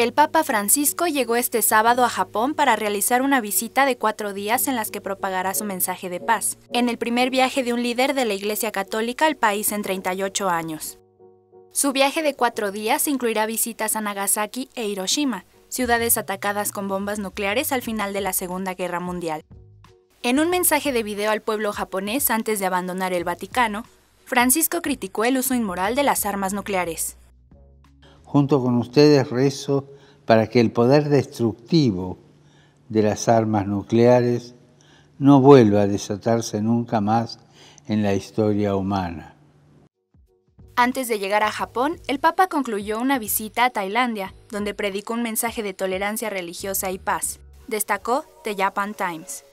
El Papa Francisco llegó este sábado a Japón para realizar una visita de cuatro días en las que propagará su mensaje de paz, en el primer viaje de un líder de la Iglesia Católica al país en 38 años. Su viaje de cuatro días incluirá visitas a Nagasaki e Hiroshima, ciudades atacadas con bombas nucleares al final de la Segunda Guerra Mundial. En un mensaje de video al pueblo japonés antes de abandonar el Vaticano, Francisco criticó el uso inmoral de las armas nucleares. Junto con ustedes rezo para que el poder destructivo de las armas nucleares no vuelva a desatarse nunca más en la historia humana. Antes de llegar a Japón, el Papa concluyó una visita a Tailandia, donde predicó un mensaje de tolerancia religiosa y paz, destacó The Japan Times.